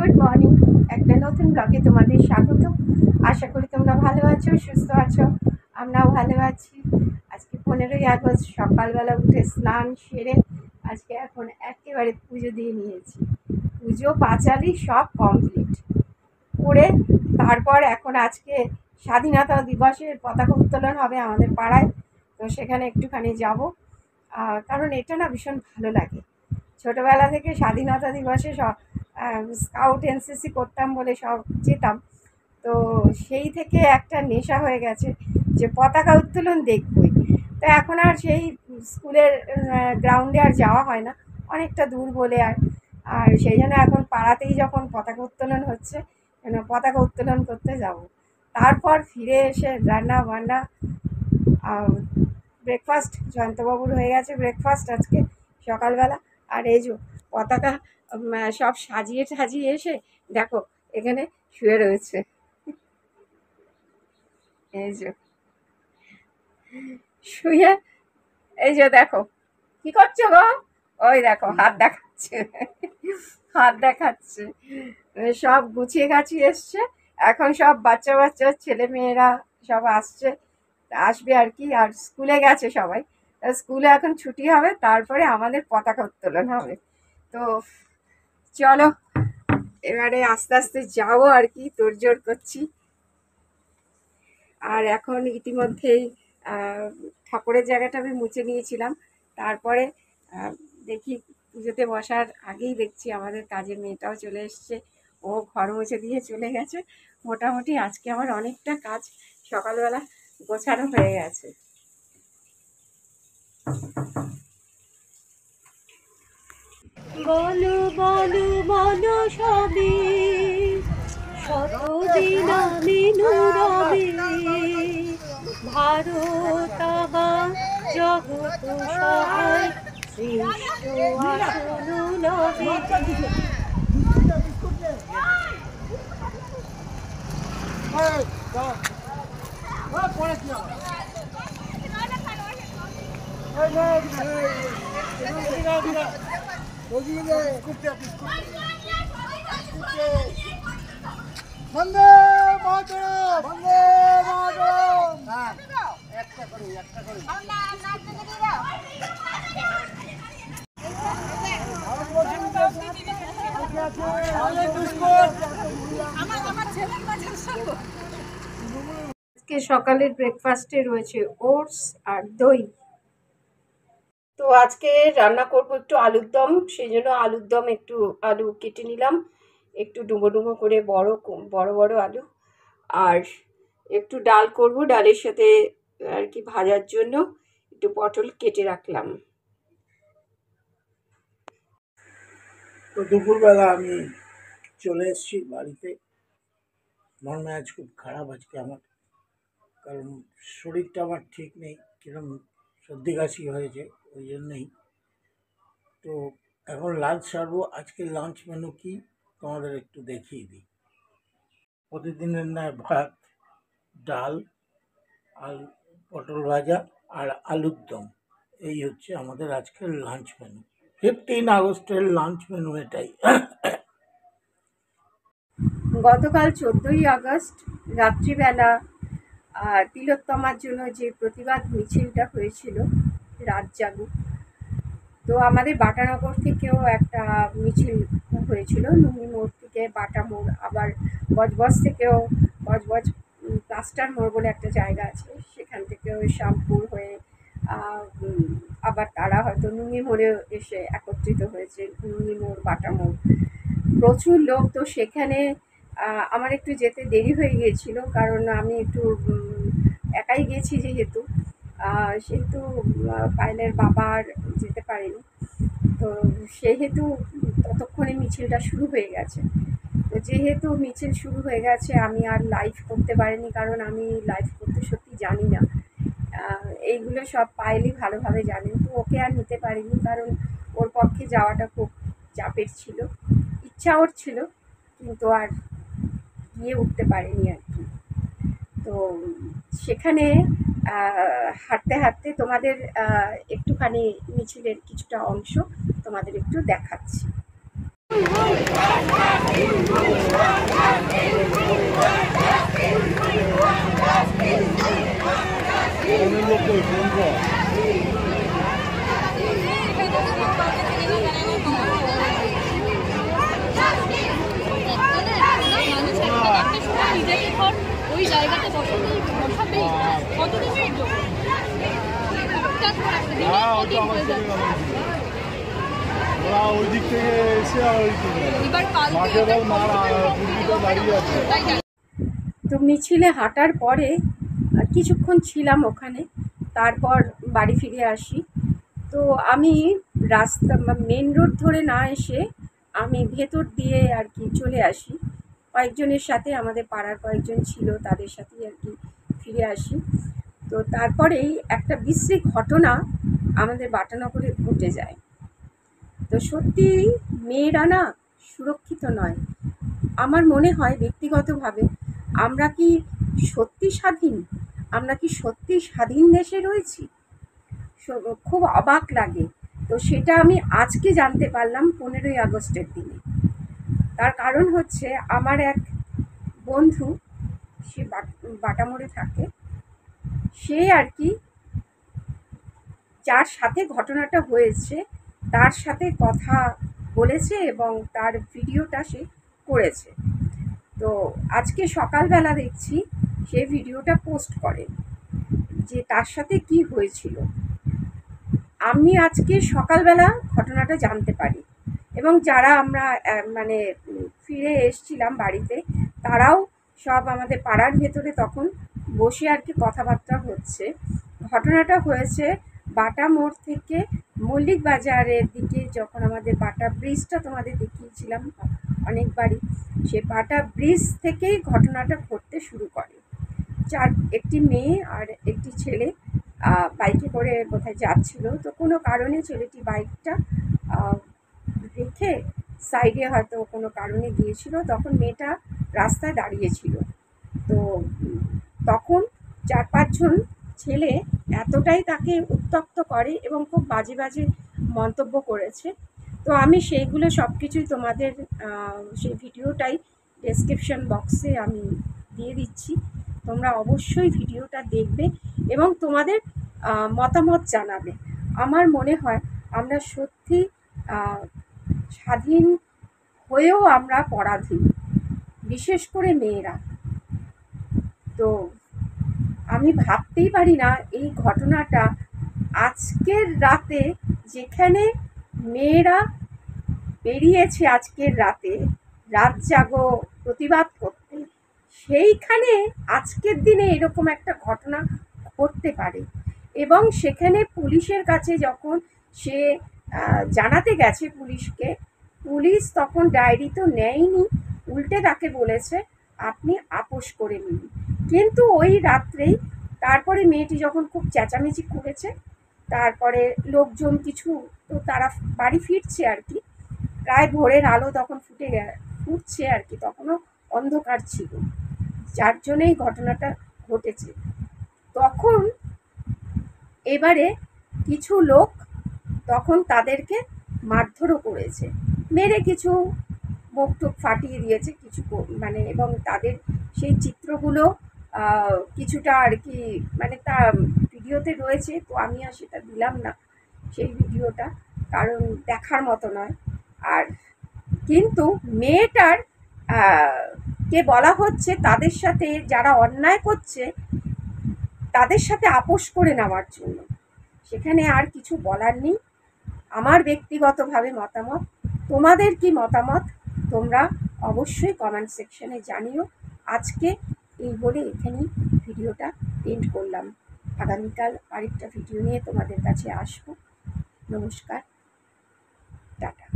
Good morning. একটা নতুন ব্লগে তোমাদের স্বাগত। আশা করি তোমরা ভালো আছো, সুস্থ আছো। আমরাও ভালো আছি। আজকে পনেরোই আগস্ট, সকালবেলা উঠে স্নান সেরে আজকে এখন একেবারে পুজো দিয়ে নিয়েছি। পুজো পাঁচালি সব কমপ্লিট করে তারপর এখন আজকে স্বাধীনতা দিবসের পতাকা উত্তোলন হবে আমাদের পাড়ায়। তো সেখানে একটুখানি যাব। কারণ এটা না ভীষণ ভালো লাগে। ছোটোবেলা থেকে স্বাধীনতা দিবসে স্কাউট এনসিসি করতাম বলে সব যেতাম তো সেই থেকে একটা নেশা হয়ে গেছে যে পতাকা উত্তোলন দেখবই। তো এখন আর সেই স্কুলের গ্রাউন্ডে আর যাওয়া হয় না। অনেকটা দূর বলে আর আর সেই জন্য এখন পাড়াতেই যখন পতাকা উত্তোলন হচ্ছে যেন পতাকা উত্তোলন করতে যাব। তারপর ফিরে এসে রান্না বান্না ব্রেকফাস্ট জয়ন্তবাবুর হয়ে গেছে ব্রেকফাস্ট আজকে সকালবেলা। আর এই যে পতাকা সব সাজিয়ে সাজিয়ে এসে দেখো, এখানে শুয়ে রয়েছে। এই যে। শুয়ে, এই যে দেখো, কি করছ গো? ওই দেখো, হাত দেখাচ্ছে হাত দেখাচ্ছে। সব গুছিয়ে গাছিয়ে এসছে। এখন সব বাচ্চা বাচ্চা, ছেলে মেয়েরা সব আসছে। আসবে আর কি, আর স্কুলে গেছে সবাই। স্কুলে এখন ছুটি হবে, তারপরে আমাদের পতাকা উত্তোলন হবে। তো চলো, এবারে আস্তে আস্তে যাব আর কি তোড়জোড় করছি। আর এখন ইতিমধ্যেই ঠাকুরের জায়গাটা আমি মুছে নিয়েছিলাম। তারপরে দেখি পুজোতে বসার আগেই দেখছি আমাদের কাজের মেয়েটাও চলে এসছে। ও ঘর মুছে দিয়ে চলে গেছে। মোটামুটি আজকে আমার অনেকটা কাজ সকালবেলা গোছানো হয়ে গেছে। বলো বলো বলো সবে শতদিন আমি নুরবে ভারত আবার জগৎ সহায় সৃষ্ট আসন লবে বন্দে মাতরম! বন্দে মাতরম! হ্যাঁ। একটা করে একটা করে। আজকে সকালের ব্রেকফাস্টে রয়েছে ওটস আর দই। তো আজকে রান্না করব একটু আলুর দম সেই জন্য আলুর দম একটু আলু কেটে নিলাম। একটু ডুমো ডুমো করে বড় বড় বড় আলু। আর একটু ডাল করব, ডালের সাথে আর কি ভাজার জন্য একটু পটল কেটে রাখলাম। তো দুপুরবেলা আমি চলে এসেছি বাড়িতে। মন মেজাজ খুব খারাপ আজকে আমার। কারণ শরীরটা আমার ঠিক নেই, কিরম সর্দি কাশি হয়েছে। ওই জন্যই। তো এখন লাঞ্চ সারবো। আজকে লাঞ্চ মেনু কি? তোমাদের একটু দেখিয়ে দিই। প্রতিদিনের ন্যায় ভাত, ডাল আর পটল ভাজা আর আলুর দম। এই হচ্ছে আমাদের আজকের লাঞ্চ মেনু ফিফটিন আগস্টের লাঞ্চ মেনু এটাই। গতকাল চোদ্দোই আগস্ট, রাত্রিবেলা তিলোত্তমার জন্য যে প্রতিবাদ মিছিলটা হয়েছিল রাত জাগু তো আমাদের বাটানগর থেকেও একটা মিছিল হয়েছিল, লুঙ্গি মোড় থেকে বাটা মোড়, আবার বজবজ থেকেও বজবজ প্লাস্টার মোড় বলে একটা জায়গা আছে, সেখান থেকেও শ্যামপুর হয়ে আবার তারা হয়তো নুঙ্গি মোড়ে এসে একত্রিত হয়েছে নুঙ্গি মোড়, বাটা মোড়। প্রচুর লোক তো সেখানে আমার একটু যেতে দেরি হয়ে গিয়েছিল, কারণ আমি একটু একাই গেছি যেহেতু। সেহেতু পায়েলের বাবা আর যেতে পারেনি। তো সেহেতু ততক্ষণে মিছিলটা শুরু হয়ে গেছে। তো যেহেতু মিছিল শুরু হয়ে গেছে, আমি আর লাইভ করতে পারিনি কারণ আমি লাইভ করতে সত্যি জানি না। এইগুলো সব পায়েলই ভালোভাবে জানেন। তো ওকে আর নিতে পারিনি কারণ ওর পক্ষে যাওয়াটা খুব চাপের ছিল। ইচ্ছা ওর ছিল, কিন্তু আর গিয়ে উঠতে পারেনি আর কি। তো সেখানে হাঁটতে হাঁটতে তোমাদের একটুখানি মিছিলের কিছুটা অংশ তোমাদের একটু দেখাচ্ছি। হ্যাঁ ওই তো আমার চলে গেল ওরা ওই দিক থেকে এসে আর ওই দিকে গেল। এবার কালকে মাকে এটা বল মা পুরীটা দাঁড়িয়ে আছে। তো মিছিলে হাঁটার পরে কিছুক্ষণ ছিলাম ওখানে তারপর বাড়ি ফিরে আসি। তো আমি রাস্তা মেন রোড ধরে না এসে আমি ভেতর দিয়ে আর কি চলে আসি। কয়েকজনের সাথে আমাদের পাড়ার কয়েকজন ছিল তাদের সাথেই আর কি ফিরে আসি। তো তারপরেই একটা বিশ্রী ঘটনা আমাদের বাটানগরে ঘটে যায়। তো সত্যি মেয়েরা না সুরক্ষিত নয়। আমার মনে হয় ব্যক্তিগতভাবে আমরা কি সত্যি স্বাধীন? আমরা কি সত্যি স্বাধীন দেশে রয়েছি? খুব অবাক লাগে। তো সেটা আমি আজকে জানতে পারলাম পনেরোই আগস্টের দিনে। তার কারণ হচ্ছে আমার এক বন্ধু, সে বাট- বাটামোড়ে থাকে। সে আর কি যার সাথে ঘটনাটা হয়েছে, তার সাথে কথা বলেছে এবং তার ভিডিওটা সে করেছে। তো আজকে সকালবেলা দেখছি সে ভিডিওটা পোস্ট করে যে তার সাথে কি হয়েছিল। আমি আজকে সকালবেলা ঘটনাটা জানতে পারি এবং যারা আমরা মানে ফিরে এসছিলাম বাড়িতে, তারাও সব আমাদের পাড়ার ভেতরে তখন বসে আর কি কথাবার্তা হচ্ছে। ঘটনাটা হয়েছে বাটা মোড় থেকে মল্লিক বাজারের দিকে যখন আমাদের বাটা ব্রিজটা তোমাদের দেখিয়েছিলাম অনেকবারই সে বাটা ব্রিজ থেকেই ঘটনাটা ঘটতে শুরু করে। চার, একটি মেয়ে আর একটি ছেলে বাইকে করে কোথায় যাচ্ছিল। তো কোনো কারণে ছেলেটি বাইকটা রেখে সাইডে হয়তো কোনো কারণে গিয়েছিল, তখন মেয়েটা রাস্তায় দাঁড়িয়েছিল। তো তখন চার, পাঁচজন ছেলে এতটাই তাকে উত্তক্ত করে এবং খুব বাজে বাজে মন্তব্য করেছে। তো আমি সেইগুলো সব কিছুই তোমাদের সেই ভিডিওটাই ডেসক্রিপশন বক্সে আমি দিয়ে দিচ্ছি। তোমরা অবশ্যই ভিডিওটা দেখবে এবং তোমাদের মতামত জানাবে। আমার মনে হয় আমরা সত্যি স্বাধীন হয়েও আমরা পরাধীন, বিশেষ করে মেয়েরা। তো আমি ভাবতেই পারি না এই ঘটনাটা আজকের রাতে যেখানে মেয়েরা বেরিয়েছে আজকের রাতে, রাত জাগো, প্রতিবাদ করতে, সেইখানে আজকের দিনে এরকম একটা ঘটনা ঘটতে পারে। এবং সেখানে পুলিশের কাছে যখন সে জানাতে গেছে পুলিশকে, পুলিশ তখন ডায়েরি তো নেয়নি, উল্টে তাকে বলেছে, আপনি আপোষ করে নিন। কিন্তু ওই রাত্রেই তারপরে মেয়েটি যখন খুব চেঁচামেচি করেছে, তারপরে লোকজন কিছু তো তারা বাড়ি ফিরছে আর কি। প্রায় ভোরের আলো তখন ফুটে ফুটছে আর কি, তখনও অন্ধকার ছিল। যার জন্যই ঘটনাটা ঘটেছে। তখন এবারে কিছু লোক তখন তাদেরকে মারধরও করেছে। মেরে কিছু মুখ ফাটিয়ে দিয়েছে, কিছু মানে এবং তাদের সেই চিত্রগুলো কিছুটা আর কি মানে তা ভিডিওতে রয়েছে, তো আমি আর সেটা দিলাম না সেই ভিডিওটা, কারণ দেখার মতো নয়। আর কিন্তু মেয়েটার কে বলা হচ্ছে তাদের সাথে যারা অন্যায় করছে, তাদের সাথে আপোষ করে নেওয়ার জন্য। সেখানে আর কিছু বলার নেই। আমার ব্যক্তিগতভাবে মতামত, তোমাদের কি মতামত? তোমরা অবশ্যই কমেন্ট সেকশনে জানিও। আজকে এই বলে এখানেই ভিডিওটা এন্ড করলাম। আগামীকাল আরেকটা ভিডিও নিয়ে তোমাদের কাছে আসব। নমস্কার, টাটা।